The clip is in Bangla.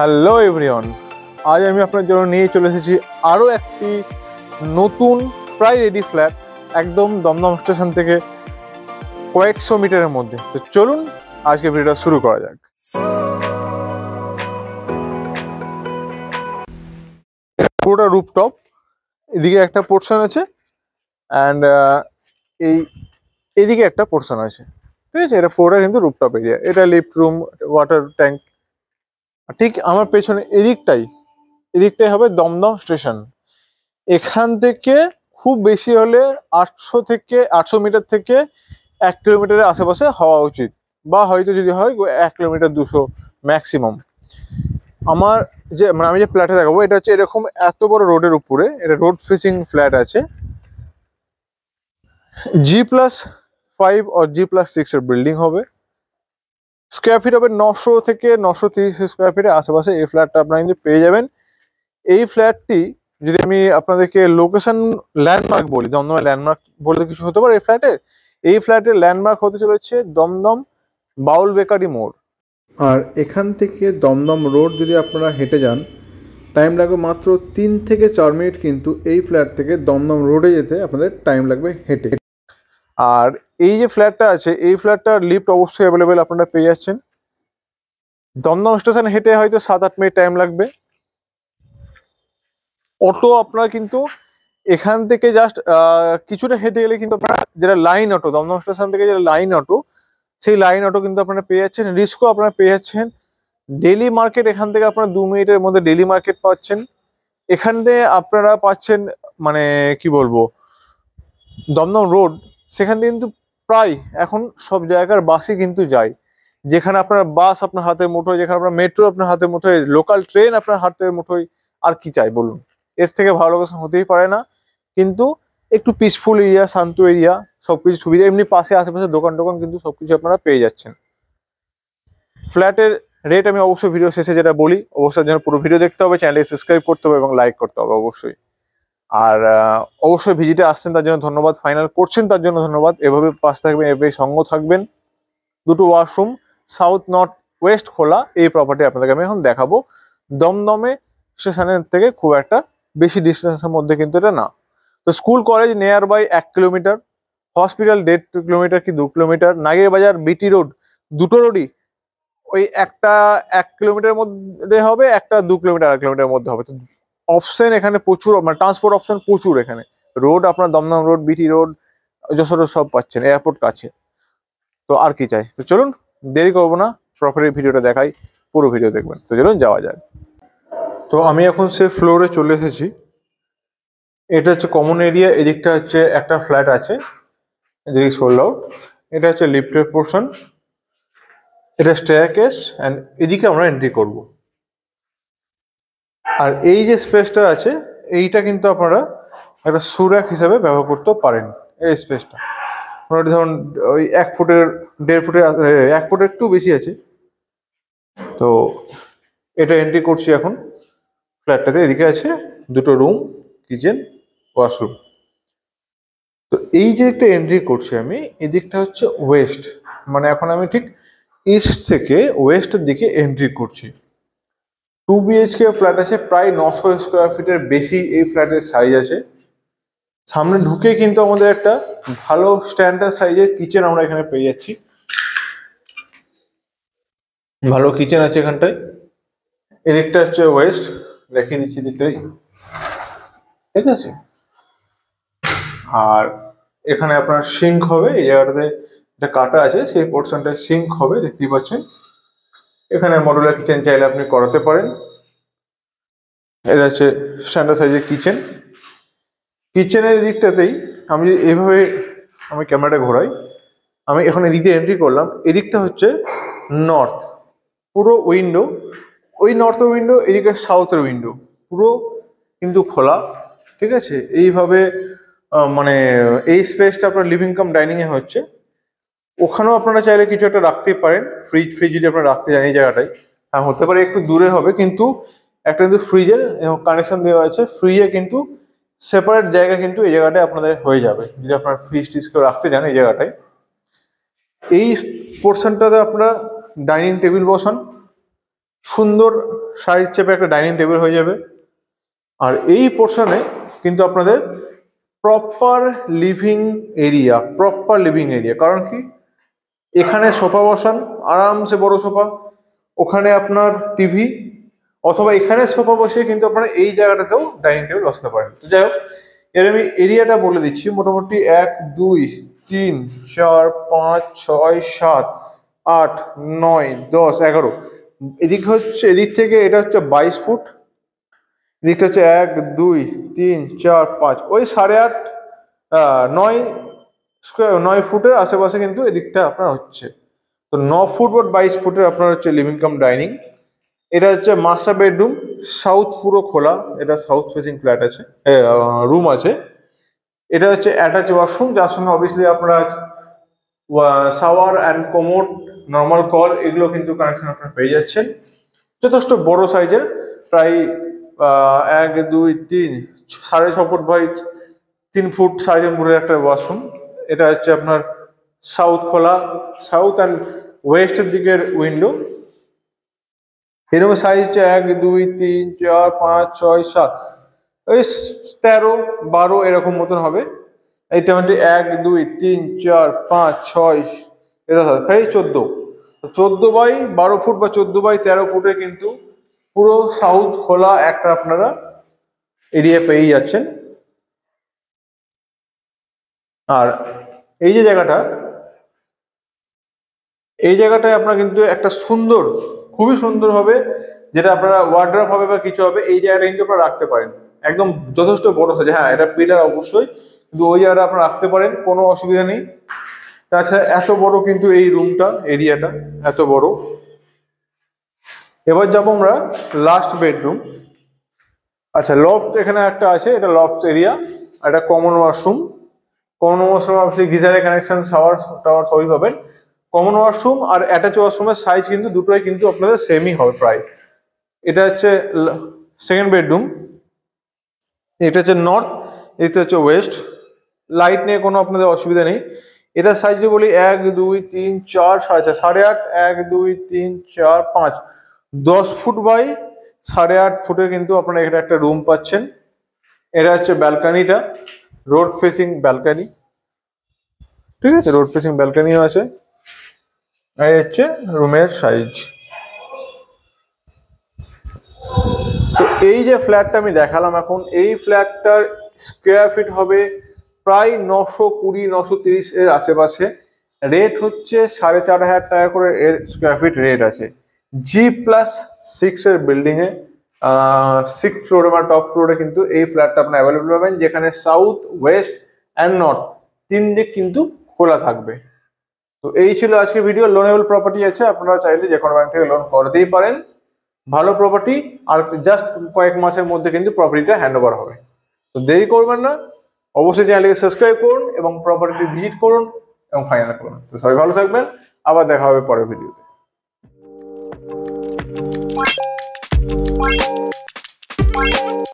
হ্যালো এভরিওয়ান, আজ আমি আপনার জন্য নিয়ে চলে এসেছি আরও একটি নতুন প্রায় রেডি ফ্ল্যাট একদম দমদম স্টেশন থেকে কয়েকশো মিটারের মধ্যে। তো চলুন, আজকে ভিডিওটা শুরু করা যাক। পুরোটা রুপটপ এদিকে একটা পোর্শন আছে অ্যান্ড এই, এদিকে একটা পোর্শন আছে। ঠিক আছে, এটা পুরোটা কিন্তু রুপটপ এরিয়া এটা লিফট রুম ওয়াটার ট্যাঙ্ক ঠিক আমার পেছনে এদিকটাই এদিকটাই হবে দমদম স্টেশন। এখান থেকে খুব বেশি হলে আটশো থেকে আটশো মিটার থেকে এক কিলোমিটারের আশেপাশে হওয়া উচিত, বা হয়তো যদি হয় এক কিলোমিটার দুশো ম্যাক্সিমাম। আমার যে মানে আমি যে ফ্ল্যাটে দেখাবো, এটা হচ্ছে এরকম এত বড় রোডের উপরে, এটা রোড ফেসিং ফ্ল্যাট আছে। জি প্লাস ফাইভ আর জি প্লাস সিক্সের বিল্ডিং হবে। স্কোয়ার ফিট হবে নশো থেকে নশো তিরিশ স্কোয়ার ফিটের আশেপাশে এই ফ্ল্যাটটা আপনারা কিন্তু পেয়ে যাবেন। এই ফ্ল্যাটটি যদি আমি আপনাদেরকে লোকেশন ল্যান্ডমার্ক বলি, দমদমের ল্যান্ডমার্ক বলতে কিছু হতে পারে এই ফ্ল্যাটের এই ফ্ল্যাটের ল্যান্ডমার্ক হতে চলেছে দমদম বাউল বেকারি মোড়। আর এখান থেকে দমদম রোড যদি আপনারা হেঁটে যান টাইম লাগবে মাত্র তিন থেকে চার মিনিট কিন্তু এই ফ্ল্যাট থেকে দমদম রোডে যেতে আপনাদের টাইম লাগবে হেঁটে। আর এই যে ফ্ল্যাটটা আছে, এই ফ্ল্যাটটার লিফট অবশ্যই অ্যাভেলেবেল আপনারা পেয়ে যাচ্ছেন। দমদম স্টেশন হেঁটে হয়তো সাত আট মিনিট টাইম লাগবে। অটো আপনার কিন্তু এখান থেকে জাস্ট কিছুটা হেঁটে গেলে কিন্তু আপনারা যেটা লাইন অটো দমদম স্টেশন থেকে যেটা লাইন অটো সেই লাইন অটো কিন্তু আপনারা পেয়ে যাচ্ছেন। রিস্কও আপনারা পেয়ে যাচ্ছেন। ডেলি মার্কেট এখান থেকে আপনারা দু মিনিটের মধ্যে ডেলি মার্কেট পাচ্ছেন। এখান থেকে আপনারা পাচ্ছেন মানে কি বলব, দমদম রোড সেখান থেকে কিন্তু প্রায় এখন সব জায়গার বাসই কিন্তু যায়। যেখানে আপনার বাস আপনার হাতের মুঠোয়, যেখানে আপনার মেট্রো আপনার হাতের মুঠোয় লোকাল ট্রেন আপনার হাতের মুঠোয়, আর কি চাই বলুন? এর থেকে ভালো লোকেশন হতেই পারে না। কিন্তু একটু পিসফুল এরিয়া শান্ত এরিয়া সবকিছু সুবিধা। এমনি পাশে, আশেপাশে দোকান টোকান কিন্তু সবকিছু আপনারা পেয়ে যাচ্ছেন। ফ্ল্যাটের রেট আমি অবশ্যই ভিডিও শেষে যেটা বলি, অবশ্যই যেন পুরো ভিডিও দেখতে হবে চ্যানেলে সাবস্ক্রাইব করতে হবে এবং লাইক করতে হবে অবশ্যই। আর অবশ্যই ভিজিটে আসছেন, তার জন্য ধন্যবাদ। ফাইনাল করছেন, তার জন্য ধন্যবাদ। এভাবে পাশ থাকবেন, এভাবে সঙ্গ থাকবেন। দুটো ওয়াশরুম সাউথ নর্থ ওয়েস্ট খোলা, এই প্রপার্টি আপনাদেরকে আমি এখন দেখাবো। দমদমে স্টেশনের থেকে খুব একটা বেশি ডিস্টেন্সের মধ্যে কিন্তু এটা না। তো school college near by kilometre hospital দেড় কিলোমিটার কি দু কিলোমিটার নাগের বাজার বিটি রোড দুটো রোডই ওই একটা এক কিলোমিটার মধ্যে হবে, একটা দু কিলোমিটার এক কিলোমিটার মধ্যে হবে। তো অপশন এখানে প্রচুর মানে ট্রান্সপোর্ট অপশন প্রচুর এখানে। রোড আপনার Dum Dum road BT road Jessore সব পাচ্ছেন এয়ারপোর্ট কাছে। তো আর কি চাই? তো চলুন, দেরি করব না প্রপার্টি ভিডিওটা দেখাই, পুরো ভিডিও দেখবেন। তো চলুন, যাওয়া যায় তো আমি এখন সে ফ্লোরে চলে এসেছি। এটা হচ্ছে কমন এরিয়া এদিকটা হচ্ছে একটা ফ্ল্যাট আছে, এদিকে সোল্ড আউট এটা হচ্ছে লিফটের পোর্শন এটা স্টেয়ার কেস অ্যান্ড এদিকে আমরা এন্ট্রি করব। আর এই যে স্পেসটা আছে, এইটা কিন্তু আপনারা একটা সুরাক হিসাবে ব্যবহার করতে পারেন, এই স্পেসটা। মোটামুটি ধরুন, ওই এক ফুটের, দেড় ফুটের এক ফুটের একটু বেশি আছে। তো এটা এন্ট্রি করছি এখন। ফ্ল্যাটটাতে এদিকে আছে দুটো রুম কিচেন ওয়াশরুম তো এই যে একটা এন্ট্রি করছি আমি, এদিকটা হচ্ছে ওয়েস্ট মানে এখন আমি ঠিক ইস্ট থেকে ওয়েস্টের দিকে এন্ট্রি করছি। টু বিএইচকে ফ্ল্যাট আছে, প্রায় নশো স্কোয়ার ফিটের বেশি এই ফ্ল্যাটের সাইজ আছে। সামনে ঢুকে কিন্তু আমাদের একটা ভালো স্ট্যান্ডার্ড সাইজের কিচেন আমরা এখানে পেয়ে যাচ্ছি। ভালো কিচেন আছে এখানটায়। এদিকটা হচ্ছে ওয়েস্ট দেখিয়ে দিচ্ছি এদিকটাই ঠিক আছে? আর এখানে আপনার সিঙ্ক হবে, এই জায়গাটাতে একটা কাটা আছে, সেই পোর্শনটা সিঙ্ক হবে, দেখতেই পাচ্ছেন। এখানে মডুলার কিচেন চাইলে আপনি করাতে পারেন। এটা হচ্ছে স্ট্যান্ডার্ড সাইজের কিচেন কিচেনের দিকটাতেই আমি যদি এইভাবে আমি ক্যামেরাটা ঘোরাই, আমি এখন এদিকে এন্ট্রি করলাম, এদিকটা হচ্ছে নর্থ পুরো উইন্ডো ওই নর্থ উইন্ডো এদিকে সাউথের উইন্ডো পুরো কিন্তু খোলা, ঠিক আছে? এইভাবে মানে এই স্পেসটা আপনার লিভিং কাম ডাইনিংয়ে হচ্ছে। ওখানেও আপনারা চাইলে কিছু একটা রাখতে পারেন। ফ্রিজ ফ্রিজ যদি আপনারা রাখতে চান এই জায়গাটায়। হ্যাঁ হতে পারে একটু দূরে হবে, কিন্তু একটা কিন্তু ফ্রিজের কানেকশন দেওয়া আছে। ফ্রিজে কিন্তু সেপারেট জায়গা কিন্তু এই জায়গাটায় আপনাদের হয়ে যাবে। যদি আপনার ফ্রিজ টিজ কেউ রাখতে চান এই জায়গাটায়। এই পোর্শনটাতে আপনারা ডাইনিং টেবিল বসান। সুন্দর সাইজ চেপে একটা ডাইনিং টেবিল হয়ে যাবে। আর এই পোর্শনে কিন্তু আপনাদের proper living area proper living area কারণ কি? এখানে সোফা বসান, আরামসে বড় সোফা, ওখানে আপনার টিভি, অথবা এখানে সোফা বসে কিন্তু আপনারা এই জায়গাটাতেও ডাইনিং টেবিল বসতে পারেন। তো যাই হোক, এর আমি এরিয়াটা বলে দিচ্ছি, মোটামুটি এক, দুই, তিন, চার, পাঁচ, ছয়, সাত, আট, নয়, দশ, এগারো। এদিক হচ্ছে, এদিক থেকে এটা হচ্ছে বাইশ ফুট। এদিকটা হচ্ছে এক, দুই, তিন, চার, পাঁচ। ওই সাড়ে আট নয় স্কোয়ার নয় ফুটের আশেপাশে কিন্তু এদিকটা আপনার হচ্ছে। তো ন ফুট বা বাইশ ফুটের আপনার হচ্ছে লিভিং কাম ডাইনিং এটা হচ্ছে মাস্টার বেডরুম সাউথ পুরো খোলা, এটা সাউথ ফেসিং ফ্ল্যাট আছে রুম আছে। এটা হচ্ছে অ্যাটাচ ওয়াশরুম যার সঙ্গে অবভিয়াসলি আপনার শাওয়ার অ্যান্ড কোমোড নর্মাল কল এগুলো কিন্তু কানেকশন আপনারা পেয়ে যাচ্ছেন। যথেষ্ট বড় সাইজের প্রায় এক, দুই, তিন, সাড়ে ছ ফুট বাই তিন ফুট সাড়ে তিন একটা ওয়াশরুম এটা হচ্ছে আপনার সাউথ খোলা সাউথ অ্যান্ড ওয়েস্টের দিকের উইন্ডো এরকম সাইজ হচ্ছে এক, দুই, তিন, চার, পাঁচ, ছয়, সাত। ওই তেরো, বারো এরকম মতন হবে। এইটা মানে এক, দুই, তিন, চার, পাঁচ, ছয়, এটা খাই চোদ্দ। চোদ্দ বাই বারো ফুট বা চোদ্দ বাই তেরো ফুটে কিন্তু পুরো সাউথ খোলা একটা আপনারা এরিয়া পেয়ে যাচ্ছেন। আর এই যে জায়গাটা, এই জায়গাটায় আপনার কিন্তু একটা সুন্দর, খুবই সুন্দর হবে, যেটা আপনারা ওয়ার্ড্রপ হবে বা কিছু হবে, এই জায়গাটা কিন্তু আপনারা রাখতে পারেন। একদম যথেষ্ট বড় সাইজ হ্যাঁ এটা পিলার অবশ্যই, কিন্তু ওই জায়গাটা আপনারা রাখতে পারেন, কোনো অসুবিধা নেই। তাছাড়া এত বড় কিন্তু এই রুমটা এরিয়াটা এত বড়। এবার যাব আমরা লাস্ট বেডরুম আচ্ছা লফট এখানে একটা আছে, এটা লফট এরিয়া একটা কমন ওয়াশরুম কমন ওয়াশরুম আপনি গিজারের কানেকশন শাওয়ার টাওয়ার সবই পাবেন। কমন ওয়াশরুম আর অ্যাটাচ ওয়াশরুমের সাইজ কিন্তু দুটোই কিন্তু আপনাদের সেমই হবে প্রায়। এটা হচ্ছে সেকেন্ড বেডরুম এটা হচ্ছে নর্থ এটা হচ্ছে ওয়েস্ট লাইট নিয়ে কোনো আপনাদের অসুবিধা নেই। এটা সাইজ যদি বলি এক, দুই, তিন, চার, সাড়ে চার, সাড়ে আট, এক, দুই, তিন, চার, পাঁচ। দশ ফুট বাই সাড়ে আট ফুটে কিন্তু আপনারা এখানে একটা রুম পাচ্ছেন। এটা হচ্ছে ব্যালকানিটা রোড ফেসিং ব্যালকানি ঠিক আছে? রোড ফেসিং ব্যালকানিও আছে। এই হচ্ছে রুমের সাইজ তো এই যে ফ্ল্যাটটা আমি দেখালাম এখন, এই ফ্ল্যাটটার স্কোয়ার ফিট হবে প্রায় নশো কুড়ি, নশো তিরিশ এর আশেপাশে। রেট হচ্ছে সাড়ে চার হাজার টাকা করে এর স্কোয়ার ফিট রেট আছে। জি প্লাস সিক্স এর বিল্ডিং এ সিক্স ফ্লোরে বা টপ ফ্লোরে কিন্তু এই ফ্ল্যাটটা আপনার অ্যাভেলেবল পাবেন, যেখানে সাউথ ওয়েস্ট অ্যান্ড নর্থ তিন দিক কিন্তু খোলা থাকবে। তো এই ছিল আজকে ভিডিও লোনেবল প্রপার্টি আছে আপনারা চাইলে যে কোনো ব্যাংক থেকে লোন করতেই পারেন। ভালো প্রপার্টি আর জাস্ট কয়েক মাসের মধ্যে কিন্তু প্রপার্টিটা হ্যান্ড ওভার হবে। তো দেরি করবেন না, অবশ্যই চ্যানেলকে সাবস্ক্রাইব করুন এবং প্রপার্টি ভিজিট করুন এবং ফাইনাল করুন। তো সবাই ভালো থাকবেন, আবার দেখা হবে পরের ভিডিওতে Thank you.